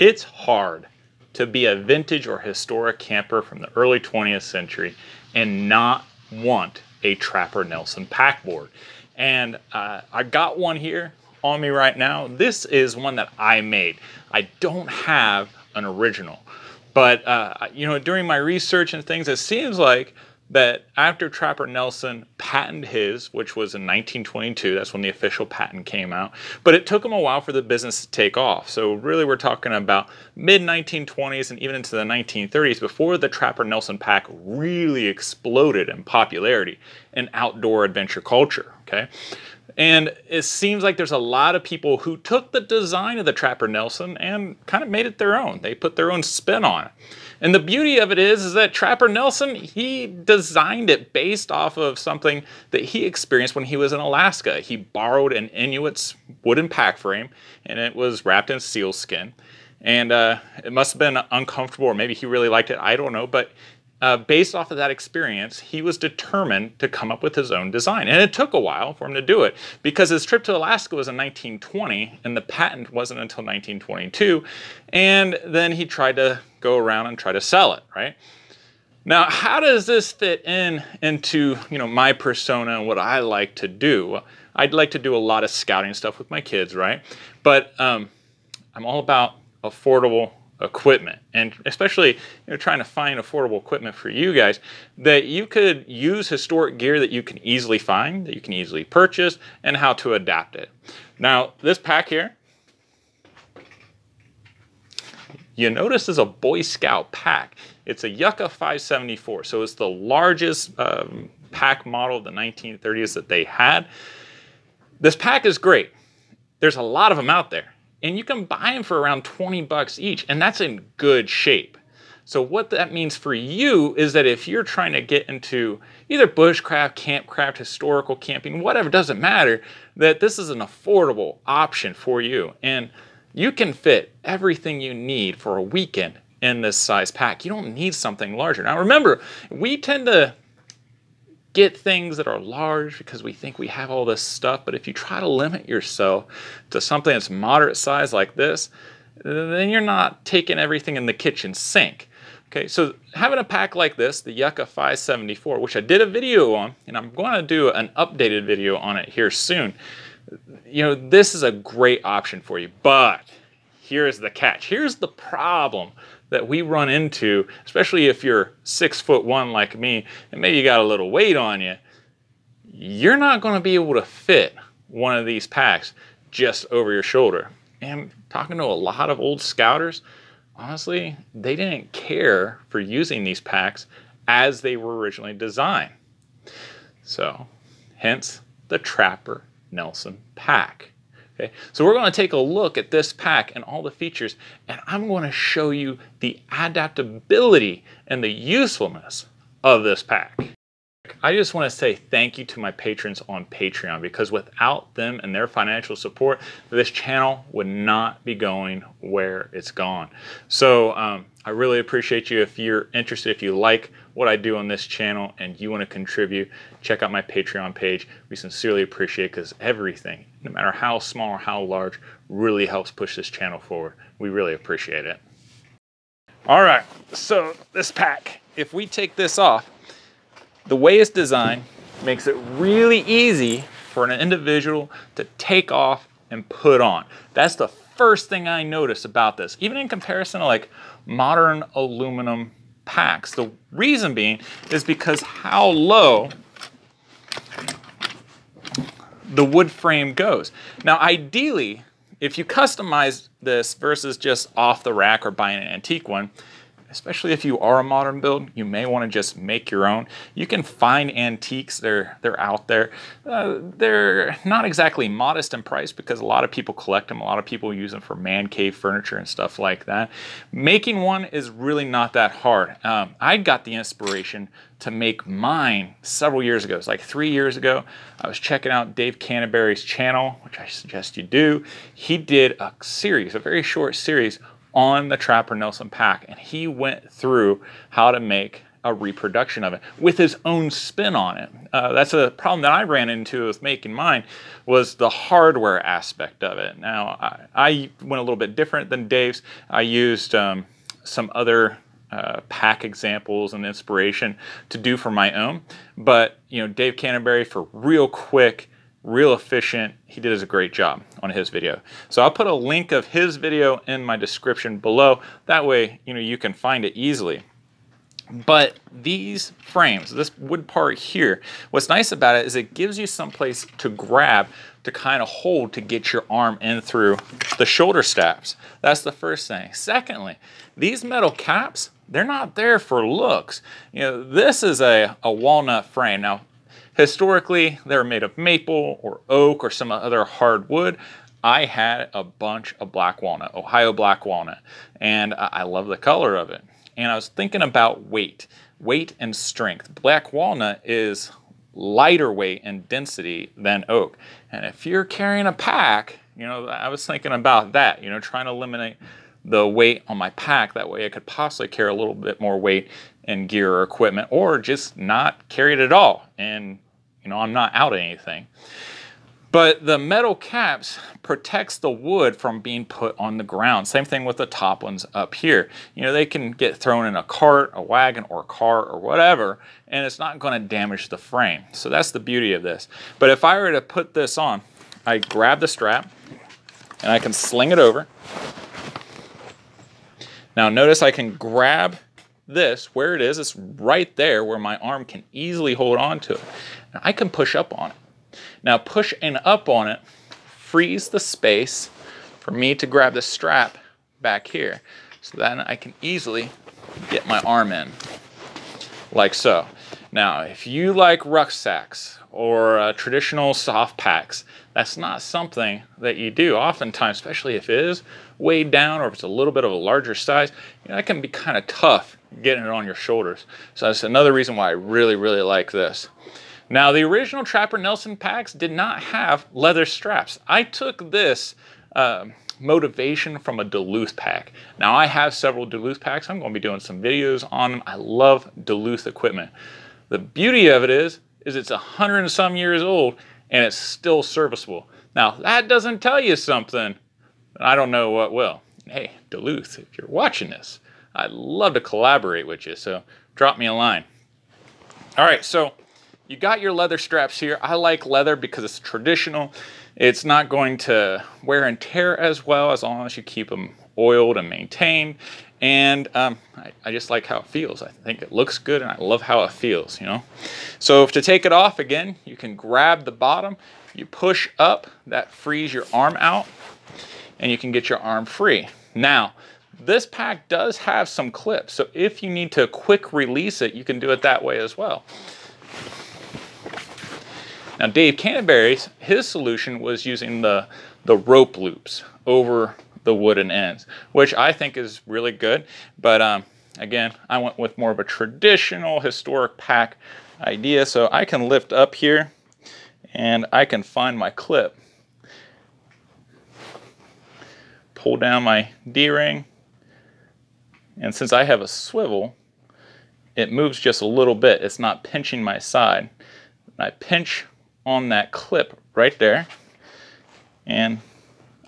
It's hard to be a vintage or historic camper from the early 20th century and not want a Trapper Nelson packboard. And uh, I got one here on me right now. This is one that I made. I don't have an original. But, uh, you know, during my research and things, it seems like that after Trapper Nelson patented his, which was in 1922, that's when the official patent came out, but it took him a while for the business to take off. So really we're talking about mid 1920s and even into the 1930s before the Trapper Nelson pack really exploded in popularity in outdoor adventure culture, okay? And it seems like there's a lot of people who took the design of the Trapper Nelson and kind of made it their own. They put their own spin on it. And the beauty of it is, is that Trapper Nelson, he designed it based off of something that he experienced when he was in Alaska. He borrowed an Inuit's wooden pack frame and it was wrapped in sealskin. And uh, it must have been uncomfortable or maybe he really liked it, I don't know. But uh, based off of that experience, he was determined to come up with his own design. And it took a while for him to do it because his trip to Alaska was in 1920 and the patent wasn't until 1922. And then he tried to go around and try to sell it, right? Now, how does this fit in into, you know, my persona and what I like to do? I'd like to do a lot of scouting stuff with my kids, right? But um, I'm all about affordable equipment and especially you know trying to find affordable equipment for you guys that you could use historic gear that you can easily find that you can easily purchase and how to adapt it now this pack here you notice is a boy scout pack. It's a yucca 574 so it's the largest um, pack model of the 1930s that they had. This pack is great. There's a lot of them out there and you can buy them for around 20 bucks each and that's in good shape. So what that means for you is that if you're trying to get into either bushcraft campcraft historical camping whatever doesn't matter that this is an affordable option for you. And you can fit everything you need for a weekend in this size pack you don't need something larger now remember we tend to get things that are large because we think we have all this stuff. But if you try to limit yourself to something that's moderate size like this, then you're not taking everything in the kitchen sink. Okay, so having a pack like this, the Yucca 574, which I did a video on, and I'm going to do an updated video on it here soon. You know, this is a great option for you, but here's the catch. Here's the problem that we run into, especially if you're six foot one like me, and maybe you got a little weight on you, you're not going to be able to fit one of these packs just over your shoulder. And talking to a lot of old scouters, honestly, they didn't care for using these packs as they were originally designed. So, hence the Trapper Nelson pack. Okay, so we're going to take a look at this pack and all the features, and I'm going to show you the adaptability and the usefulness of this pack. I just want to say thank you to my patrons on Patreon because without them and their financial support, this channel would not be going where it's gone. So um, I really appreciate you. If you're interested, if you like what I do on this channel and you want to contribute, check out my Patreon page. We sincerely appreciate because everything, no matter how small or how large, really helps push this channel forward. We really appreciate it. All right, so this pack, if we take this off, the way it's designed makes it really easy for an individual to take off and put on. That's the first thing I notice about this, even in comparison to like modern aluminum packs. The reason being is because how low the wood frame goes. Now, ideally, if you customize this versus just off the rack or buying an antique one, especially if you are a modern build, you may want to just make your own. You can find antiques, they're, they're out there. Uh, they're not exactly modest in price because a lot of people collect them. A lot of people use them for man cave furniture and stuff like that. Making one is really not that hard. Um, I got the inspiration to make mine several years ago. It's like three years ago. I was checking out Dave Canterbury's channel, which I suggest you do. He did a series, a very short series on the Trapper Nelson pack and he went through how to make a reproduction of it with his own spin on it. Uh, that's a problem that I ran into with making mine was the hardware aspect of it. Now I, I went a little bit different than Dave's. I used um, some other uh, pack examples and inspiration to do for my own. But you know, Dave Canterbury for real quick, real efficient. He did a great job on his video. So I'll put a link of his video in my description below. That way, you know, you can find it easily. But these frames, this wood part here, what's nice about it is it gives you some place to grab to kind of hold to get your arm in through the shoulder straps. That's the first thing. Secondly, these metal caps, they're not there for looks. You know, this is a, a walnut frame. Now, historically, they're made of maple or oak or some other hardwood. I had a bunch of black walnut, Ohio black walnut, and I love the color of it. And I was thinking about weight, weight and strength. Black walnut is lighter weight and density than oak. And if you're carrying a pack, you know, I was thinking about that, you know, trying to eliminate the weight on my pack. That way I could possibly carry a little bit more weight in gear or equipment or just not carry it at all. And, you know, I'm not out of anything. But the metal caps protects the wood from being put on the ground. Same thing with the top ones up here. You know, they can get thrown in a cart, a wagon, or a car, or whatever, and it's not going to damage the frame. So that's the beauty of this. But if I were to put this on, I grab the strap, and I can sling it over. Now notice I can grab this where it is. It's right there where my arm can easily hold on to it. I can push up on it. Now pushing up on it frees the space for me to grab the strap back here. So then I can easily get my arm in, like so. Now, if you like rucksacks or uh, traditional soft packs, that's not something that you do. Oftentimes, especially if it is weighed down or if it's a little bit of a larger size, you know, that can be kind of tough getting it on your shoulders. So that's another reason why I really, really like this. Now, the original Trapper Nelson packs did not have leather straps. I took this uh, motivation from a Duluth pack. Now, I have several Duluth packs. I'm going to be doing some videos on them. I love Duluth equipment. The beauty of it is, is it's a hundred and some years old and it's still serviceable. Now, that doesn't tell you something. I don't know what will. Hey, Duluth, if you're watching this, I'd love to collaborate with you, so drop me a line. All right, so you got your leather straps here. I like leather because it's traditional. It's not going to wear and tear as well as long as you keep them oiled and maintained. And um, I, I, just like how it feels. I think it looks good and I love how it feels, you know. So if to take it off again, you can grab the bottom, you push up, that frees your arm out, and you can get your arm free. Now, this pack does have some clips, so if you need to quick release it, you can do it that way as well. Now Dave Canterbury's, his solution was using the, the rope loops over the wooden ends, which I think is really good. But um, again, I went with more of a traditional historic pack idea. So I can lift up here and I can find my clip. Pull down my D-ring. And since I have a swivel, it moves just a little bit. It's not pinching my side. I pinch on that clip right there and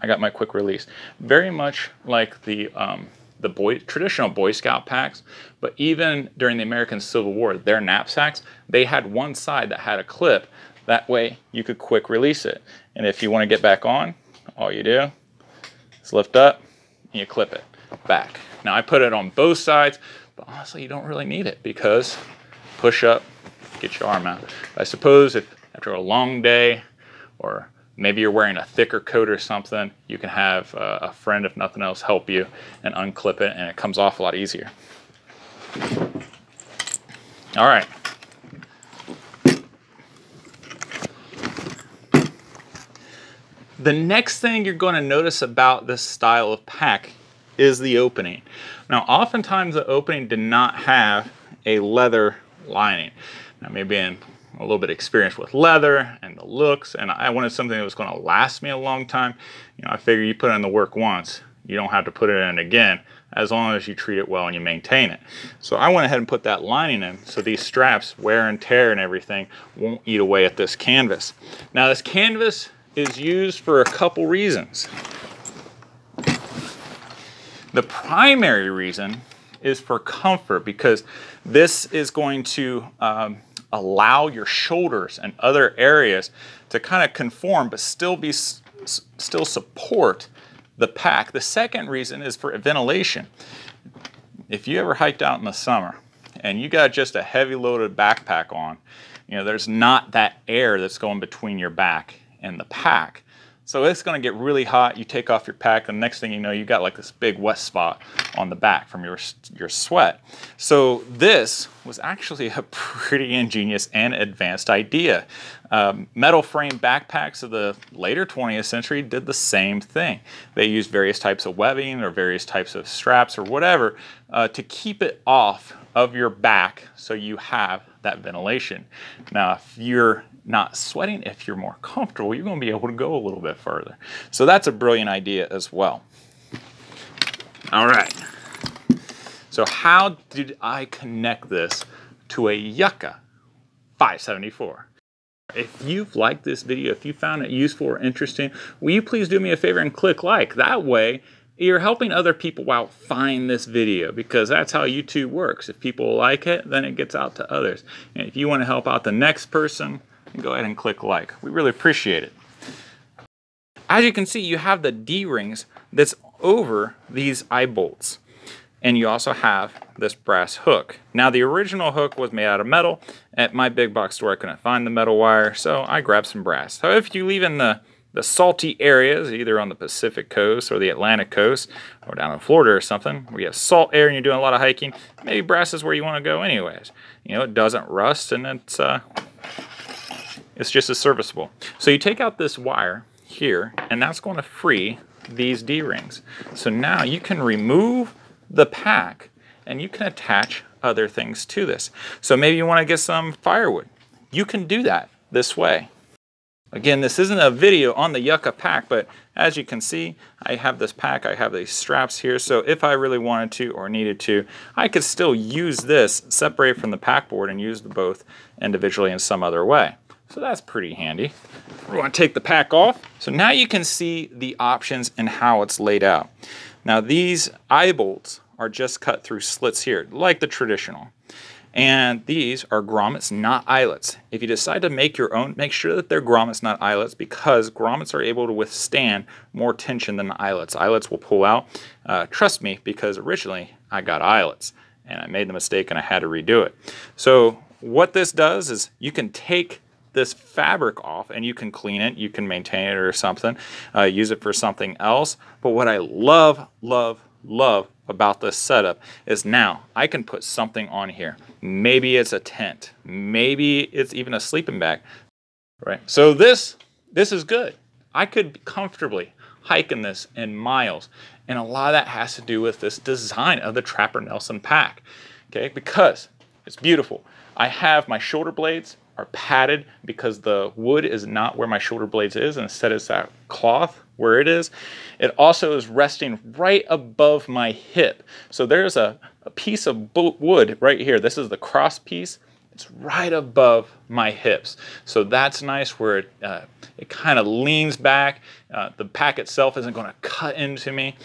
I got my quick release. Very much like the um, the boy traditional Boy Scout packs, but even during the American Civil War, their knapsacks, they had one side that had a clip. That way you could quick release it. And if you want to get back on, all you do is lift up and you clip it back. Now I put it on both sides, but honestly you don't really need it because push up, get your arm out. I suppose if after a long day or maybe you're wearing a thicker coat or something, you can have uh, a friend, if nothing else, help you and unclip it and it comes off a lot easier. All right. The next thing you're going to notice about this style of pack is the opening. Now, oftentimes the opening did not have a leather lining. Now, maybe in a little bit of experience with leather and the looks, and I wanted something that was going to last me a long time. You know, I figure you put in the work once, you don't have to put it in again as long as you treat it well and you maintain it. So I went ahead and put that lining in so these straps, wear and tear and everything, won't eat away at this canvas. Now this canvas is used for a couple reasons. The primary reason is for comfort because this is going to um, allow your shoulders and other areas to kind of conform but still be still support the pack. The second reason is for ventilation. If you ever hiked out in the summer and you got just a heavy loaded backpack on, you know, there's not that air that's going between your back and the pack. So it's going to get really hot. You take off your pack, the next thing you know, you've got like this big wet spot on the back from your your sweat. So this was actually a pretty ingenious and advanced idea. Um, metal frame backpacks of the later 20th century did the same thing. They used various types of webbing or various types of straps or whatever uh, to keep it off of your back so you have that ventilation. Now, if you're not sweating, if you're more comfortable, you're going to be able to go a little bit further. So that's a brilliant idea as well. All right. So how did I connect this to a Yucca 574? If you've liked this video, if you found it useful or interesting, will you please do me a favor and click like? That way, you're helping other people out find this video because that's how YouTube works. If people like it, then it gets out to others. And if you want to help out the next person, go ahead and click like. We really appreciate it. As you can see, you have the D-rings that's over these eye bolts. And you also have this brass hook. Now the original hook was made out of metal. At my big box store I couldn't find the metal wire, so I grabbed some brass. So if you leave in the, the salty areas, either on the Pacific coast or the Atlantic coast, or down in Florida or something, where you have salt air and you're doing a lot of hiking, maybe brass is where you want to go anyways. You know, it doesn't rust and it's uh, it's just as serviceable. So you take out this wire here, and that's going to free these D-rings. So now you can remove the pack, and you can attach other things to this. So maybe you want to get some firewood. You can do that this way. Again, this isn't a video on the Yucca pack, but as you can see, I have this pack, I have these straps here, so if I really wanted to or needed to, I could still use this, separate from the pack board, and use the both individually in some other way. So that's pretty handy. We're going to take the pack off. So now you can see the options and how it's laid out. Now these eye bolts are just cut through slits here, like the traditional. And these are grommets, not eyelets. If you decide to make your own, make sure that they're grommets, not eyelets, because grommets are able to withstand more tension than the eyelets. Eyelets will pull out. Uh, trust me, because originally I got eyelets, and I made the mistake and I had to redo it. So what this does is you can take this fabric off and you can clean it, you can maintain it or something, uh, use it for something else. But what I love, love, love about this setup is now I can put something on here. Maybe it's a tent, maybe it's even a sleeping bag, right? So this, this is good. I could comfortably hike in this in miles. And a lot of that has to do with this design of the Trapper Nelson pack, okay? Because it's beautiful. I have my shoulder blades are padded because the wood is not where my shoulder blades is and instead it's that cloth where it is. It also is resting right above my hip. So there's a, a piece of wood right here. This is the cross piece. It's right above my hips. So that's nice where it, uh, it kind of leans back. Uh, the pack itself isn't going to cut into me.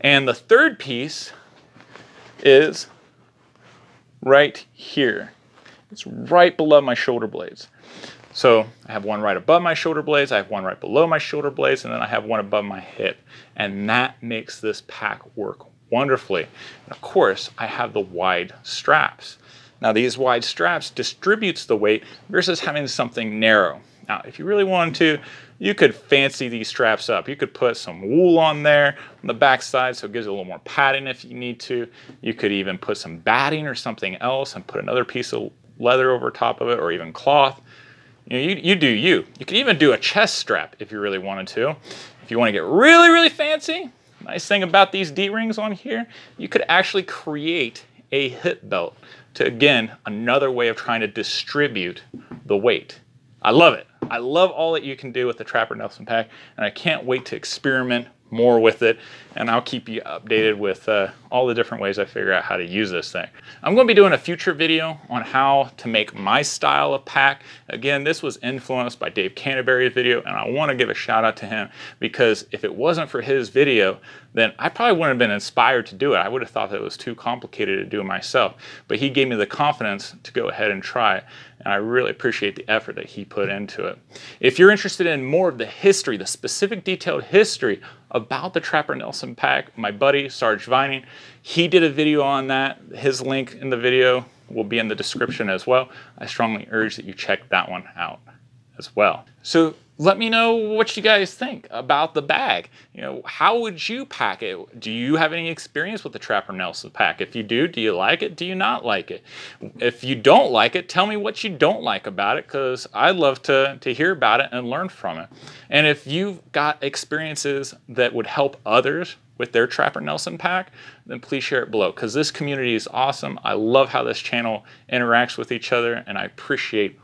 And the third piece is right here. It's right below my shoulder blades. So I have one right above my shoulder blades, I have one right below my shoulder blades, and then I have one above my hip. And that makes this pack work wonderfully. And of course, I have the wide straps. Now these wide straps distributes the weight versus having something narrow. Now, if you really wanted to, you could fancy these straps up. You could put some wool on there on the back side so it gives it a little more padding if you need to. You could even put some batting or something else and put another piece of leather over top of it or even cloth. You, know, you, you do you. You could even do a chest strap if you really wanted to. If you want to get really, really fancy, nice thing about these D-rings on here, you could actually create a hip belt to, again, another way of trying to distribute the weight. I love it. I love all that you can do with the Trapper Nelson pack, and I can't wait to experiment more with it, and I'll keep you updated with uh, all the different ways I figure out how to use this thing. I'm going to be doing a future video on how to make my style of pack. Again, this was influenced by Dave Canterbury's video, and I want to give a shout out to him because if it wasn't for his video, then I probably wouldn't have been inspired to do it. I would have thought that it was too complicated to do myself. But he gave me the confidence to go ahead and try it, and I really appreciate the effort that he put into it. If you're interested in more of the history, the specific detailed history about the Trapper Nelson pack, my buddy Sarge Vining, he did a video on that. His link in the video will be in the description as well. I strongly urge that you check that one out as well. So let me know what you guys think about the bag. You know, how would you pack it? Do you have any experience with the Trapper Nelson pack? If you do, do you like it? Do you not like it? If you don't like it, tell me what you don't like about it because I'd love to, to hear about it and learn from it. And if you've got experiences that would help others with their Trapper Nelson pack, then please share it below because this community is awesome. I love how this channel interacts with each other and I appreciate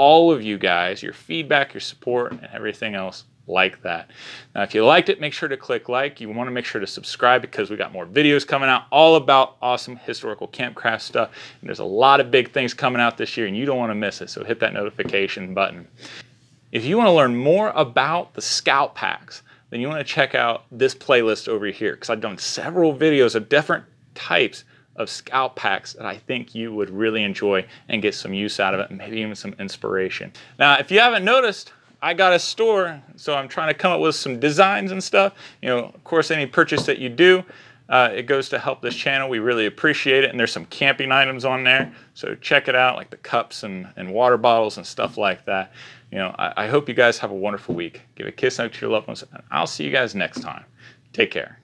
all of you guys, your feedback, your support, and everything else like that. Now, if you liked it, make sure to click like. You want to make sure to subscribe because we got more videos coming out all about awesome historical campcraft stuff. And there's a lot of big things coming out this year and you don't want to miss it. So hit that notification button. If you want to learn more about the scout packs, then you want to check out this playlist over here because I've done several videos of different types of scout packs that I think you would really enjoy and get some use out of it and maybe even some inspiration. Now, if you haven't noticed, I got a store, so I'm trying to come up with some designs and stuff. You know, of course, any purchase that you do, uh, it goes to help this channel. We really appreciate it. And there's some camping items on there. So check it out, like the cups and, and water bottles and stuff like that. You know, I, I hope you guys have a wonderful week. Give a kiss out to your loved ones. And I'll see you guys next time. Take care.